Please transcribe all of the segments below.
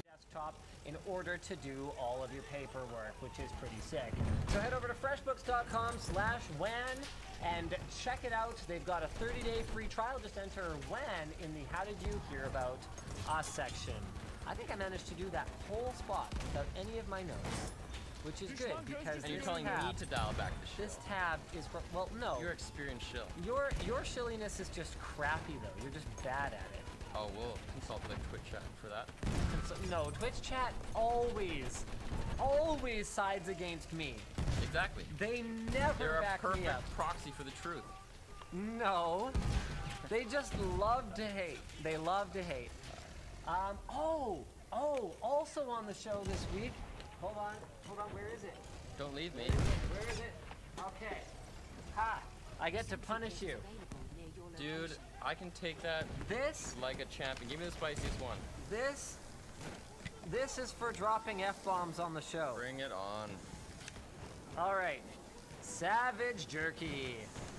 desktop in order to do all of your paperwork, which is pretty sick. So head over to freshbooks.com slash WAN and check it out. They've got a 30-day free trial. Just enter WAN in the How Did You Hear About Us section. I think I managed to do that whole spot without any of my notes, which is good because And you're telling tab, me to dial back the show. this tab is for, well, no. You're experienced shill. your your shilliness is just crappy though. You're just bad at it. Oh, we'll consult the Twitch chat for that. So, no, Twitch chat always, always sides against me. Exactly. They never They're a back me perfect up. proxy for the truth. No, they just love to hate. They love to hate. Um, oh, oh, also on the show this week. Hold on, hold on. Where is it? Don't leave me. Where is it? Okay. Ha! I get to punish you. Dude, I can take that This, like a champion. Give me the spiciest one. this, this is for dropping f bombs on the show. Bring it on. All right. Savage jerky.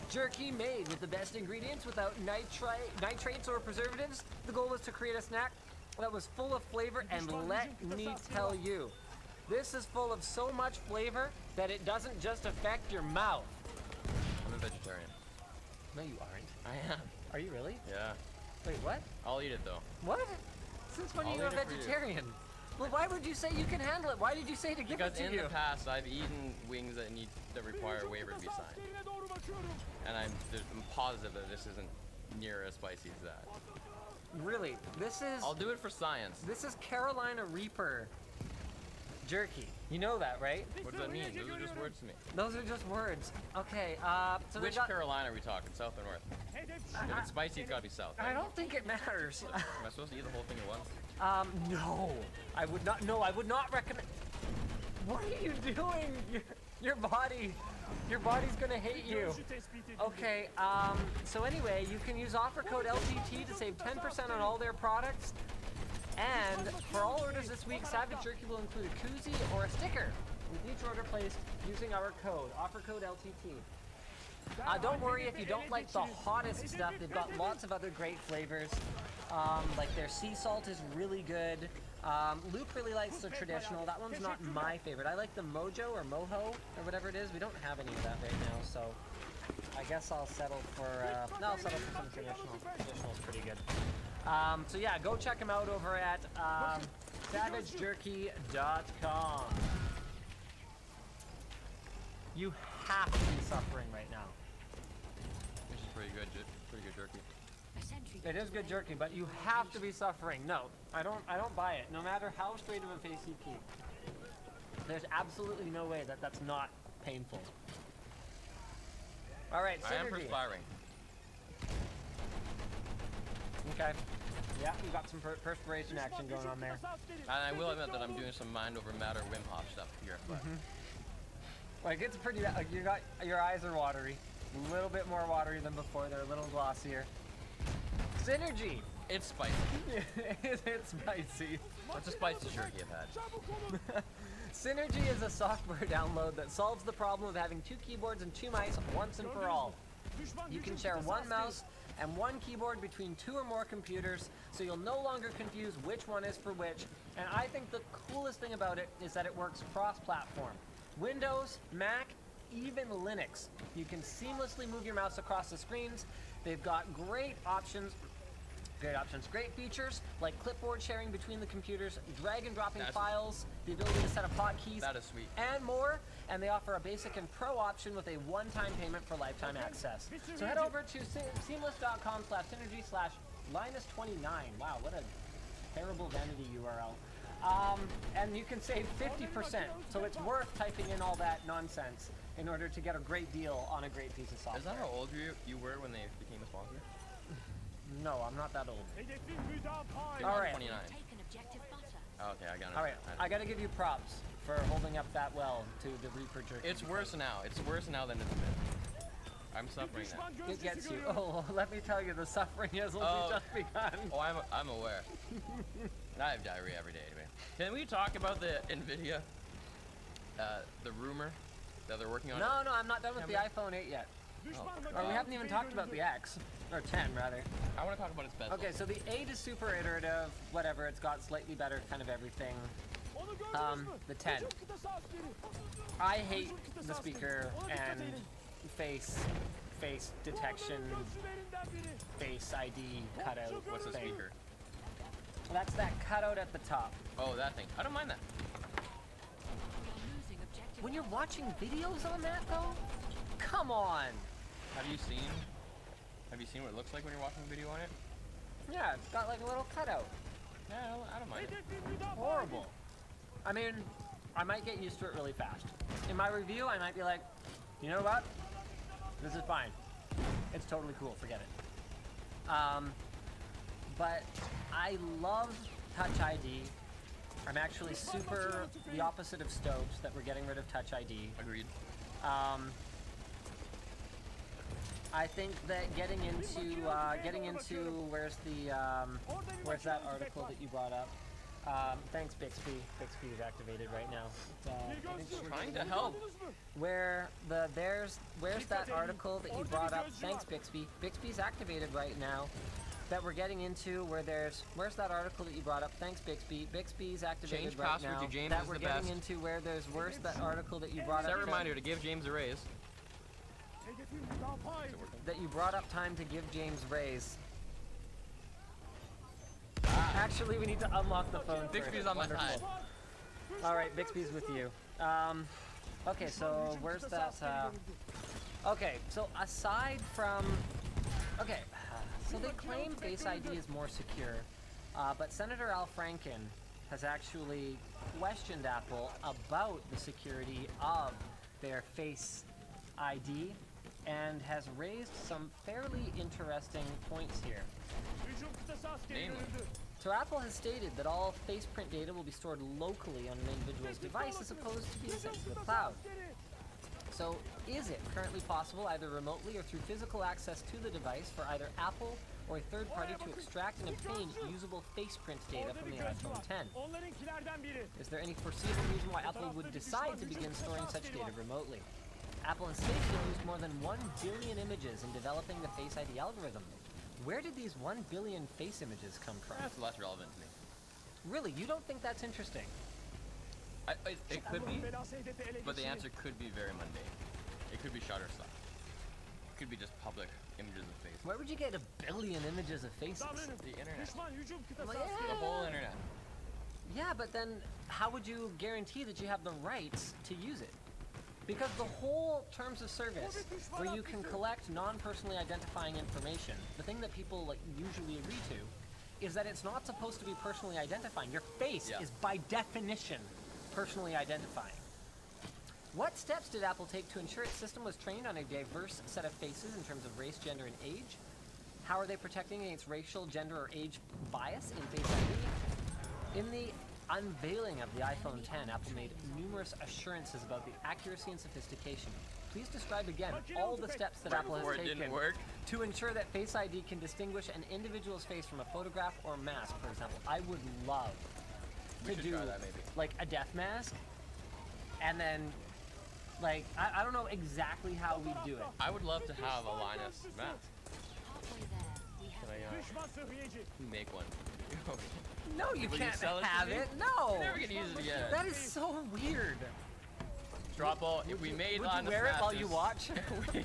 Jerky made with the best ingredients without nitri- nitrates or preservatives. The goal was to create a snack that was full of flavor and let me tell you, this is full of so much flavor that it doesn't just affect your mouth. I'm a vegetarian. No, you aren't. I am. Are you really? Yeah. Wait, what? I'll eat it though. What? Since when I'll are you a vegetarian? Well, why would you say you can handle it? Why did you say to give Because it to you? in the past, I've eaten wings that need that require a waiver to be signed, and I'm, I'm positive that this isn't near as spicy as that. really, this is I'll do it for science. this is Carolina Reaper jerky. You know that, right? What does that mean? Those are just words to me. Those are just words. Okay, uh, so Which got, Carolina are we talking? South or north? If it's spicy, it's gotta be south. I don't think it matters. Am I supposed to eat the whole thing at once? um, no, I would not. No, I would not recommend. What are you doing? Your, your body, your body's gonna hate you. Okay, um, so anyway, you can use offer code LTT to save 10% on all their products. And for all orders this week, Savage Jerky will include a koozie or a sticker with each order placed using our code, offer code LTT. Uh, don't worry if you don't like the hottest stuff. They've got lots of other great flavors. Um, like their sea salt is really good. Um, Luke really likes the traditional. That one's not my favorite. I like the Mojo or Moho or whatever it is. We don't have any of that right now, so I guess I'll settle for. Uh, no, I'll settle for some traditional. Traditional's pretty good. Um, so yeah, go check them out over at um, SavageJerky.com. You have to be suffering right now. This is pretty good, pretty good jerky. It is good jerky, but you have to be suffering. No, I don't. I don't buy it. No matter how straight of a face you keep, there's absolutely no way that that's not painful. All right, I am perspiring. Okay. Yeah, you got some per- perspiration action going on there. And I will admit that I'm doing some mind over matter Wim Hof stuff here. But mm-hmm. Like it's pretty. Like you got your eyes are watery, a little bit more watery than before. They're a little glossier. Synergy. it's spicy. it's spicy. What's the spiciest jerky you've had? Synergy is a software download that solves the problem of having two keyboards and two mice once and for all. You can share one mouse and one keyboard between two or more computers, so you'll no longer confuse which one is for which. And I think the coolest thing about it is that it works cross-platform. Windows, Mac, even Linux. You can seamlessly move your mouse across the screens. They've got great options Great options. Great features like clipboard sharing between the computers, drag and dropping That's- files, the ability to set up hotkeys, That is sweet. and more. And they offer a basic and pro option with a one-time payment for lifetime access. So head over to se- symless.com slash synergy slash Linus29. Wow, what a terrible vanity URL. Um, and you can save 50%. So it's worth typing in all that nonsense in order to get a great deal on a great piece of software. Is that how old you you were when they became a sponsor? No, I'm not that old. You're All not right. 29. Taken objective butter. Oh, okay, I got it. All right, I- I gotta give you props for holding up that well to the Reaper jerky. It's worse now. It's worse now than it's been. I'm suffering now. It gets you. Oh, let me tell you, the suffering has only Oh. just begun. Oh, I'm I'm aware. I have diarrhea every day anyway. Can we talk about the Nvidia? Uh, the rumor that they're working on. it? No, no, I'm not done with the iPhone 8 yet. Or we haven't even talked about the X. Or 10, rather. I want to talk about its best. Okay, so the 8 is super iterative, whatever, it's got slightly better kind of everything. Um, the 10. I hate the speaker and face face detection face ID cutout What's the thing. speaker? That's that cutout at the top. Oh, that thing. I don't mind that. When you're watching videos on that though, come on. Have you seen? Have you seen what it looks like when you're watching a video on it? Yeah, it's got like a little cutout. Yeah, I don't, I don't mind it. Horrible. I mean, I might get used to it really fast. In my review, I might be like, you know what? This is fine. It's totally cool. Forget it. Um, but I love Touch ID. I'm actually super the opposite of stoked that we're getting rid of Touch ID. Agreed. Um, I think that getting into uh, getting into where's the um, where's that article that you brought up? Um, thanks, Bixby. Bixby is activated right now. Uh, I think we're Trying to help. Where the there's where's that article that you brought up? Thanks, Bixby. Bixby's activated right now. That we're getting into where there's where's that article that you brought up? Thanks, Bixby. Bixby's activated Change right password now. to James that we're getting best. into where there's where's that article that you brought Set up? a to- reminder to give James a raise. That you brought up time to give James raise. Actually, we need to unlock the phone. Bixby's on my side. All right, Bixby's with you. Um, okay, so where's that? Uh, okay, so aside from, okay, so they claim Face ID is more secure, uh, but Senator Al Franken has actually questioned Apple about the security of their Face ID and has raised some fairly interesting points here. Namely. So Apple has stated that all faceprint data will be stored locally on an individual's device as opposed to being sent to the cloud. So is it currently possible either remotely or through physical access to the device for either Apple or a third party to extract and obtain usable faceprint data from the iPhone 10? Is there any foreseeable reason why Apple would decide to begin storing such data remotely? Apple has stated it used more than 1 billion images in developing the Face ID algorithm. Where did these 1 billion face images come from? That's less relevant to me. Really, you don't think that's interesting? I, it, it could be, but the answer could be very mundane. It could be Shutterstock. It could be just public images of faces. Where would you get a billion images of faces? The internet. Well, The whole internet. Yeah, but then how would you guarantee that you have the rights to use it? Because the whole terms of service, where you can collect non-personally identifying information, the thing that people like usually agree to, is that it's not supposed to be personally identifying. Your face Yeah. is by definition personally identifying. What steps did Apple take to ensure its system was trained on a diverse set of faces in terms of race, gender, and age? How are they protecting against racial, gender, or age bias in Face ID? In the unveiling of the iPhone 10, Apple made numerous assurances about the accuracy and sophistication. Please describe again all the steps that Apple has taken work. to ensure that Face ID can distinguish an individual's face from a photograph or mask, for example. I would love We to do that maybe. like a death mask, and then like I, I don't know exactly how we do it. I would love to have a Linus mask. Can I uh, make one? No, you Will can't to have it. No, Never gonna use it again. that is so weird. Drop all. If we made Would Linus you wear it while you watch? you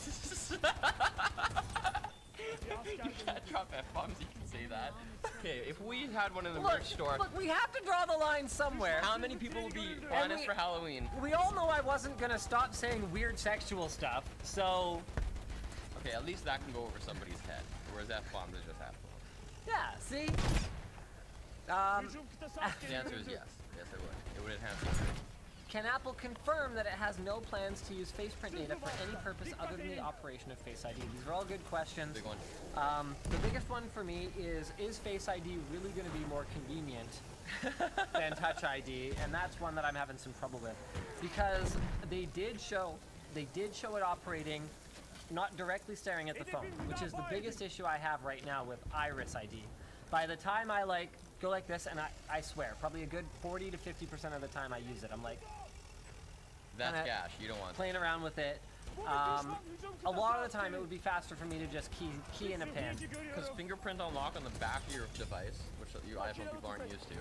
can't drop F bombs. You can say that. Okay, if we had one in the look, merch store, look, we have to draw the line somewhere. how many people will be Linus for Halloween? We all know I wasn't gonna stop saying weird sexual stuff, so Okay, at least that can go over somebody's head, whereas F bombs is just F bombs. yeah. See. Um, The answer is yes. Yes, it would. It would enhance. Can Apple confirm that it has no plans to use face print data for any purpose other than the operation of Face ID? These are all good questions. Big one. Um, the biggest one for me is, is Face ID really going to be more convenient than Touch ID? And that's one that I'm having some trouble with. Because they did show, they did show it operating not directly staring at the phone, which is the biggest issue I have right now with Iris ID. By the time I like go like this, and I, I swear, probably a good 40 to 50% of the time I use it, I'm like, That's Kinda gash. You don't want that. playing around with it. Um, a lot of the time, it would be faster for me to just key key in a pin. Because fingerprint unlock on the back of your device, which you iPhone people aren't used to,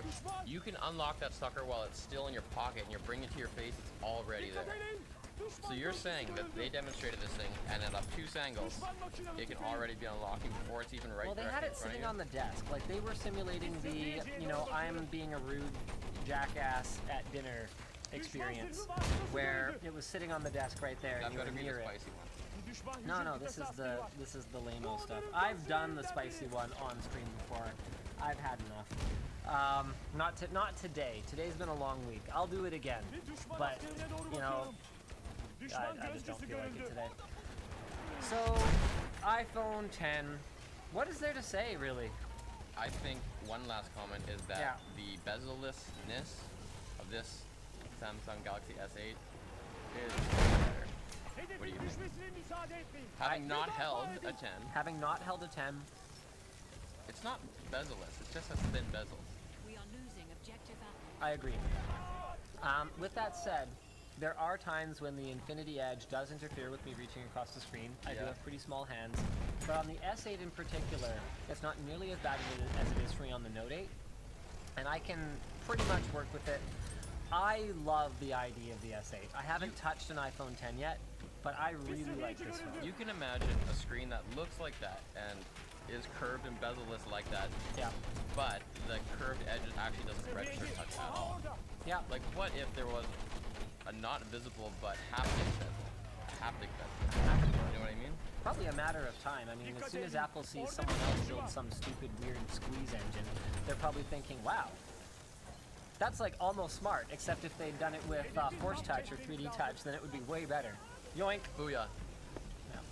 you can unlock that sucker while it's still in your pocket and you bring it to your face, it's already there. So you're saying that they demonstrated this thing and at obtuse angles, it can already be unlocking before it's even right Well, they had it sitting on the desk. Like, they were simulating the, you know, I'm being a rude jackass at dinner experience, where it was sitting on the desk right there and you were to be the near it. No, no, this is the this is the lame stuff. I've done the spicy one on screen before. I've had enough. Um, not to, not today. Today's been a long week. I'll do it again, but you know, I, I just don't feel like it today. So, iPhone 10. What is there to say, really? I think one last comment is that Yeah. the bezel-lessness of this Samsung Galaxy S8 is better. What do you think? Having not held a 10, Having not held a 10, it's not bezel-less, it just has thin bezels. We are losing objective I agree. Um, with that said, there are times when the Infinity Edge does interfere with me reaching across the screen. I do have pretty small hands. But on the S8 in particular, it's not nearly as bad as as it is for me on the Note 8. And I can pretty much work with it. I love the idea of the S8. I haven't touched an iPhone 10 yet, but I really like this one. You can imagine a screen that looks like that and is curved and bezel-less like that, Yeah. but the curved edge actually doesn't register touch at all. Yeah. Like, what if there was a not visible but haptic bezel? Haptic bezel. You know what I mean? Probably a matter of time. I mean, as soon as Apple sees someone else build some stupid, weird squeeze engine, they're probably thinking, wow, that's like almost smart, except if they'd done it with uh, Force Touch or 3D Touch, then it would be way better. Yoink! Booyah.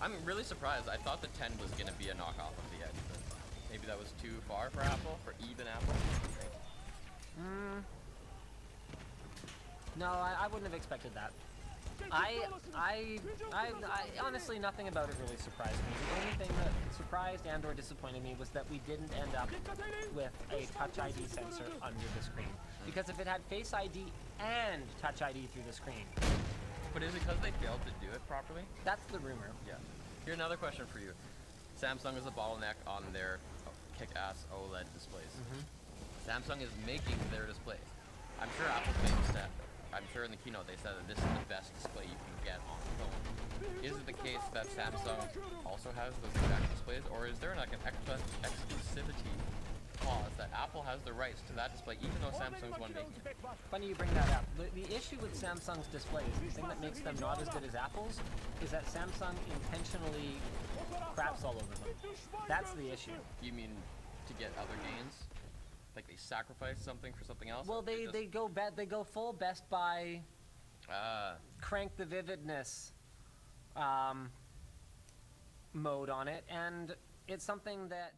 I'm really surprised. I thought the 10 was going to be a knockoff of the Edge, but maybe that was too far for Apple, for even Apple. No, I, I wouldn't have expected that. I, I, I, I, honestly, nothing about it really surprised me. The only thing that surprised and or disappointed me was that we didn't end up with a Touch ID sensor under the screen. Because if it had Face ID and Touch ID through the screen, But is it because they failed to do it properly? that's the rumor. Yeah. Here, another question for you. Samsung is a bottleneck on their kick-ass OLED displays. Mm-hmm. Samsung is making their displays. I'm sure Apple claims that. I'm sure in the keynote they said that this is the best display you can get on a phone. Is it the case that Samsung also has those exact displays, or is there like an extra exclusivity clause that Apple has the rights to that display, even though Samsung's one making it? Funny you bring that up. The, the issue with Samsung's displays, the thing that makes them not as good as Apple's, is that Samsung intentionally craps all over them. That's the issue. You mean to get other gains? Like they sacrifice something for something else? Well, they, they go bet they go full Best Buy, Ah, crank the vividness um, mode on it, and it's something that